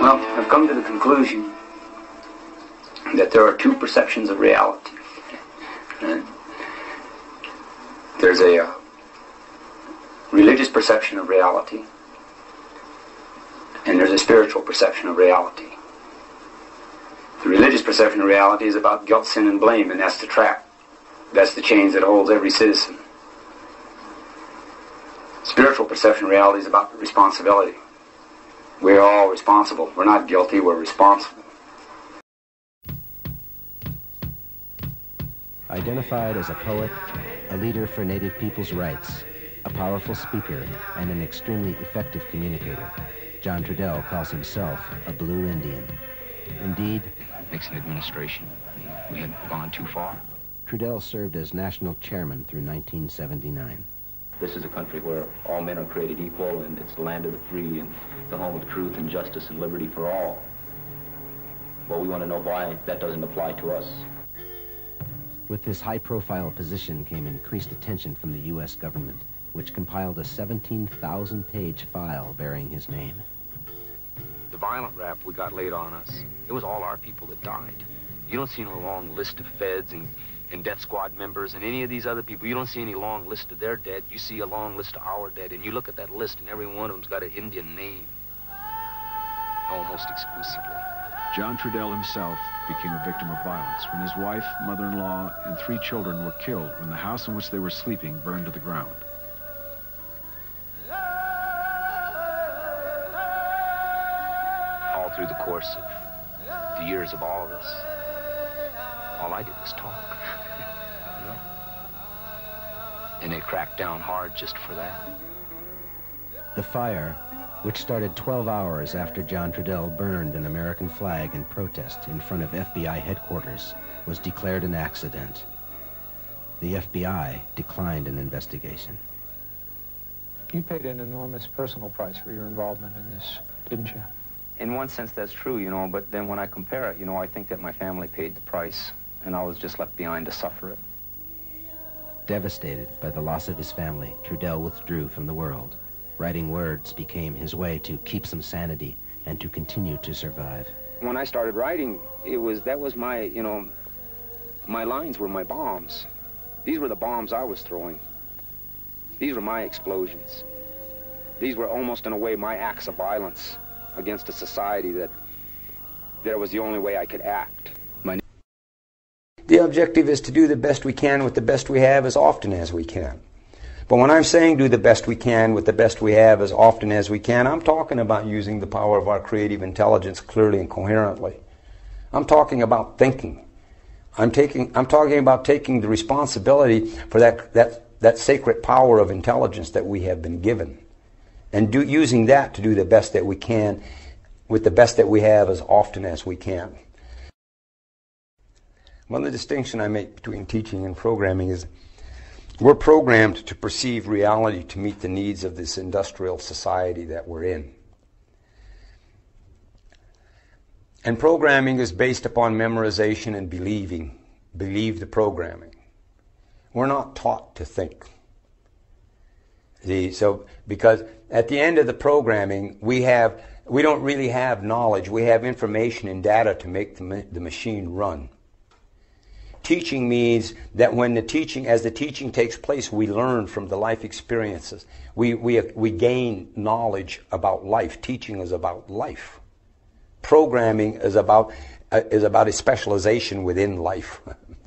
Well, I've come to the conclusion that there are two perceptions of reality. And there's a uh, religious perception of reality, and there's a spiritual perception of reality. The religious perception of reality is about guilt, sin, and blame, and that's the trap. That's the chains that holds every citizen. Spiritual perception of reality is about responsibility. We're all responsible. We're not guilty, we're responsible. Identified as a poet, a leader for Native people's rights, a powerful speaker, and an extremely effective communicator, John Trudell calls himself a blue Indian. Indeed, Nixon administration, we had gone too far. Trudell served as national chairman through 1979. This is a country where all men are created equal, and it's the land of the free, and the home of truth and justice and liberty for all. Well, we want to know why that doesn't apply to us. With this high-profile position came increased attention from the U.S. government, which compiled a 17,000-page file bearing his name. The violent rap we got laid on us, it was all our people that died. You don't see no long list of feds and, and death squad members and any of these other people. You don't see any long list of their dead. You see a long list of our dead, and you look at that list, and every one of them's got an Indian name, almost exclusively. John Trudell himself became a victim of violence when his wife, mother-in-law, and three children were killed when the house in which they were sleeping burned to the ground. All through the course of the years of all of this, all I did was talk. And they cracked down hard just for that. The fire, which started 12 hours after John Trudell burned an American flag in protest in front of FBI headquarters, was declared an accident. The FBI declined an investigation. You paid an enormous personal price for your involvement in this, didn't you? In one sense, that's true, you know, but then when I compare it, you know, I think that my family paid the price, and I was just left behind to suffer it. Devastated by the loss of his family, Trudell withdrew from the world. Writing words became his way to keep some sanity and to continue to survive. When I started writing, it was, that was my, you know, my lines were my bombs. These were the bombs I was throwing. These were my explosions. These were almost in a way my acts of violence against a society that that was the only way I could act. The objective is to do the best we can with the best we have as often as we can. But when I'm saying do the best we can with the best we have as often as we can, I'm talking about using the power of our creative intelligence clearly and coherently. I'm talking about thinking. I'm taking I'm talking about taking the responsibility for that that that sacred power of intelligence that we have been given and do, using that to do the best that we can with the best that we have as often as we can. One of the distinction I make between teaching and programming is we're programmed to perceive reality to meet the needs of this industrial society that we're in. And programming is based upon memorization and believing. Believe the programming. We're not taught to think. So because at the end of the programming, we have we don't really have knowledge. We have information and data to make the, ma- the machine run. Teaching means that when the teaching, as the teaching takes place, we learn from the life experiences. We, we, we gain knowledge about life. Teaching is about life. Programming is about, uh, is about a specialization within life.